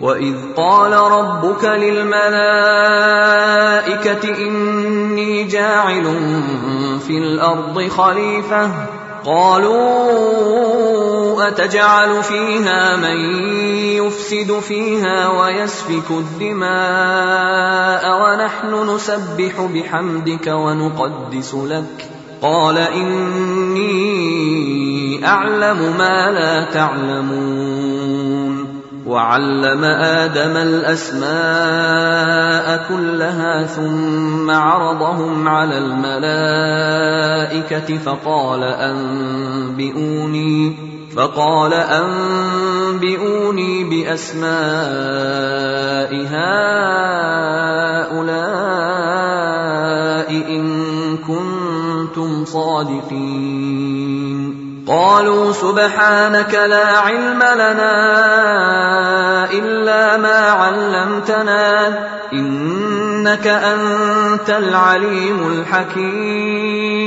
وَإِذْ قَالَ رَبُّكَ لِلْمَلَائِكَةِ إِنِّي جَاعِلٌ فِي الْأَرْضِ خَلِيفَةً ۖ قَالُوا أَتَجْعَلُ فِيهَا مَن يُفْسِدُ فِيهَا وَيَسْفِكُ الدِّمَاءَ وَنَحْنُ نُسَبِّحُ بِحَمْدِكَ وَنُقَدِّسُ لَكَ ۖ قَالَ إِنِّي أَعْلَمُ مَا لَا تَعْلَمُونَ وَعَلَّمَ آدَمَ الْأَسْمَاءَ كُلَّهَا ثُمَّ عَرَضَهُمْ عَلَى الْمَلَائِكَةِ فَقَالَ أَنبِئُونِي فقال أنبئوني بأسماء هؤلاء إن كنتم صادقين. قالوا سبحانك لا علم لنا إلا ما علمتنا إنك أنت العليم الحكيم